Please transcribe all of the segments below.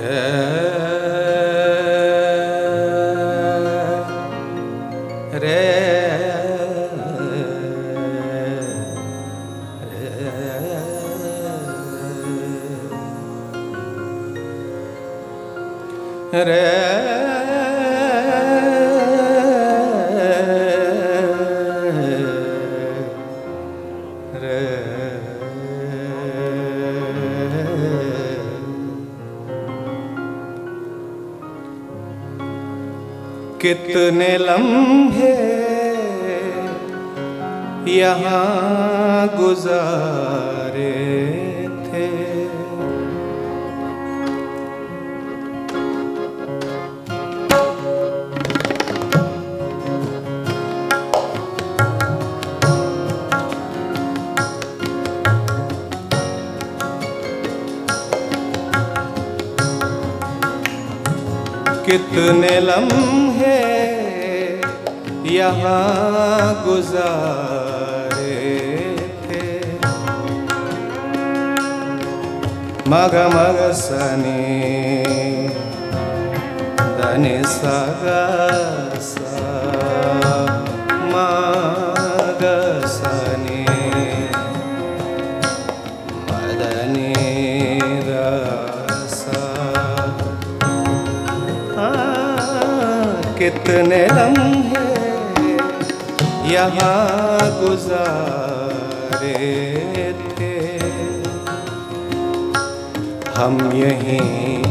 Yeah. कितने लम्हे यहाँ गुजारे थे। कितने लम्हे यहाँ गुजारे थे। मग मग सनी धनि सगा हाँ, कितने लम्हे यहाँ गुजारे थे। हम यहीं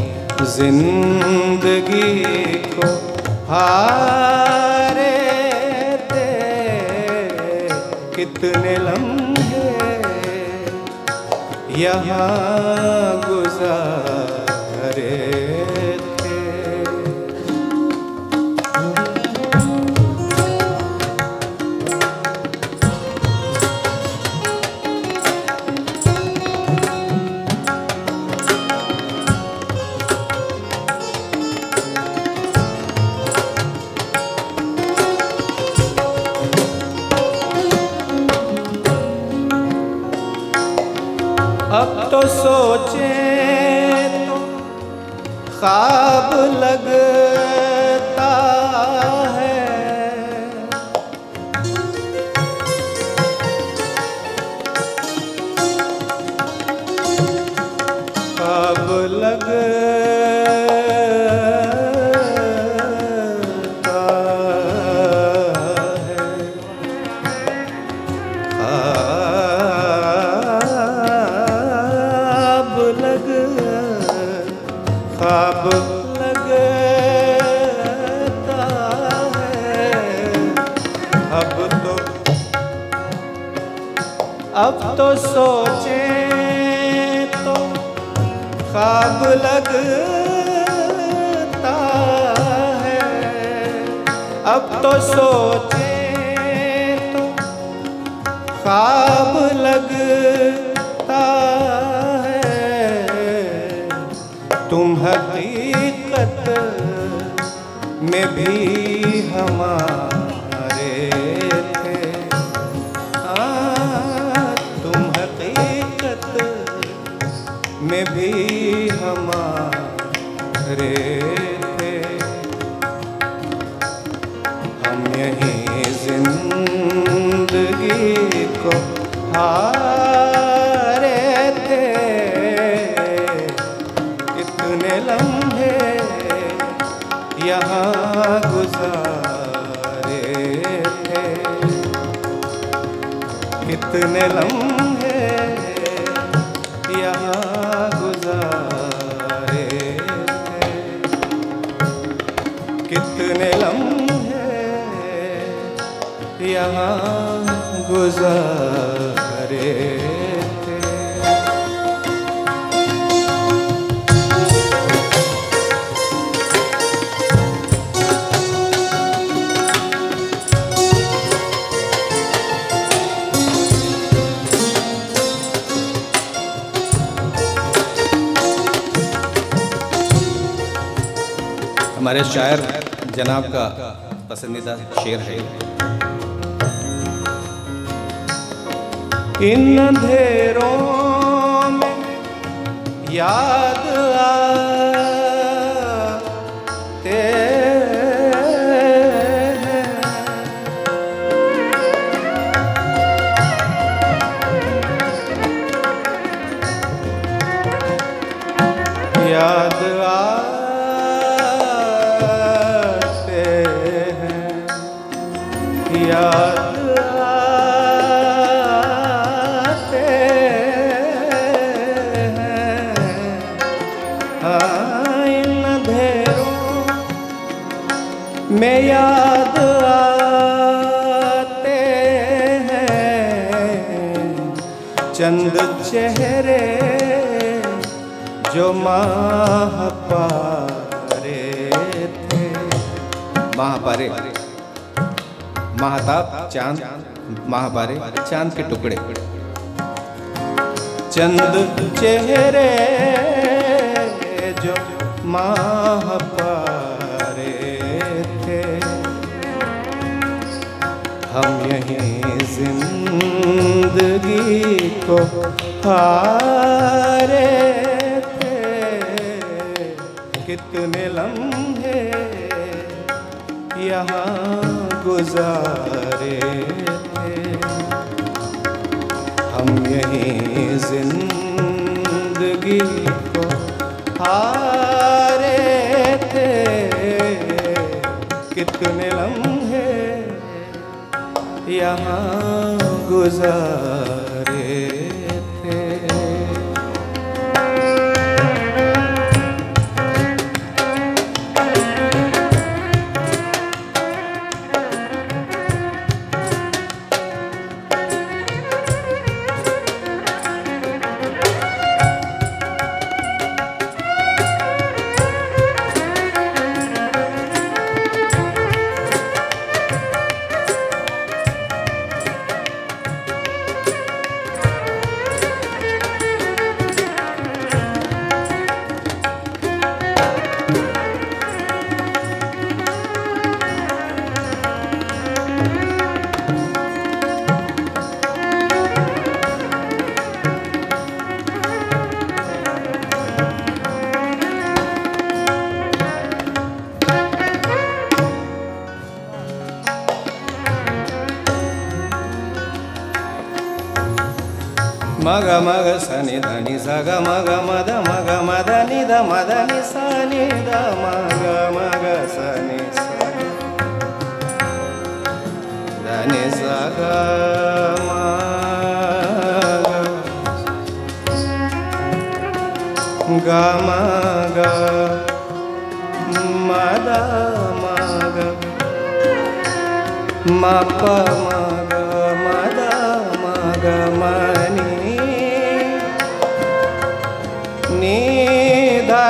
ज़िंदगी को हारे थे। कितने लम्हे। यहाँ ख्वाब लगता ख्वाब लगता है। अब तो सोचे तो ख्वाब लगता है। तुम हकीकत में भी हमारे थे। आ, तुम हकीकत में भी हमारे थे। हम यहीं ज़िंदगी को हारे थे। कितने लम्हे यहाँ गुजारे थे। कितने लम्हे कितने लम्हे यहाँ गुजारे हमारे शायर जनाब का पसंदीदा शेर है। इन अंधेरों में याद आते याद आते हैं। याद आते चंद चेहरे जो माह पारे थे। माह पारे। महाताप, चाँद, महाबारे, चाँद के टुकड़े। चंद चेहरे जो माह पारे थे। हम यहीं ज़िंदगी को हारे थे। कितने लम्हे यहाँ गुजारे। हम यहीं ज़िंदगी को हारे थे। कितने लम्हे यहाँ गुजारे మగ మగ సని ధని సగ మగ మద మగ మద నిద మద ని సని ద మగ మగ సని ధని సగ గ మగ మద మగ మప మగ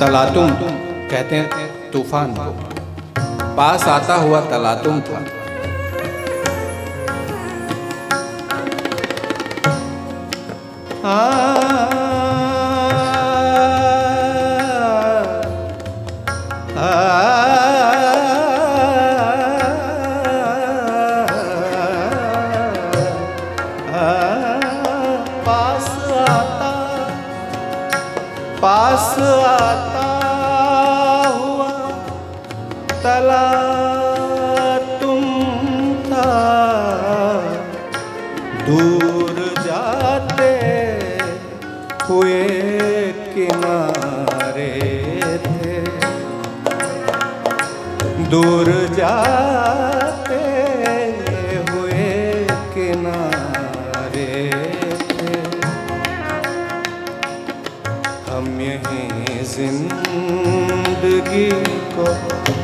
तलातुम कहते हैं तूफ़ान को। पास आता हुआ तलातुम था। पास आता पास आता किनारे थे। दूर जाते हुए किनारे थे। हम यहीं ज़िंदगी को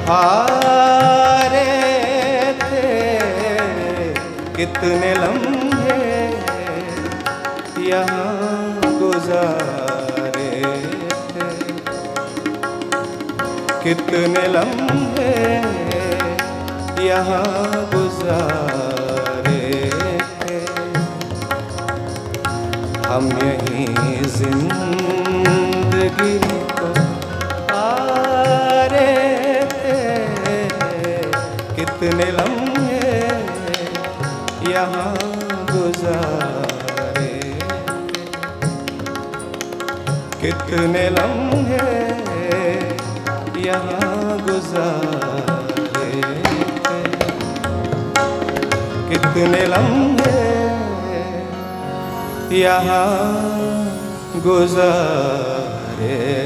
हारे थे। कितने लम्हे यहाँ कितने लम्हे यहाँ गुजारे हम यहीं ज़िंदगी को हारे थे। कितने लम्हे यहाँ गुजारे। कितने लम्हे यहाँ गुजारे कितने लम्हे यहाँ गुजारे।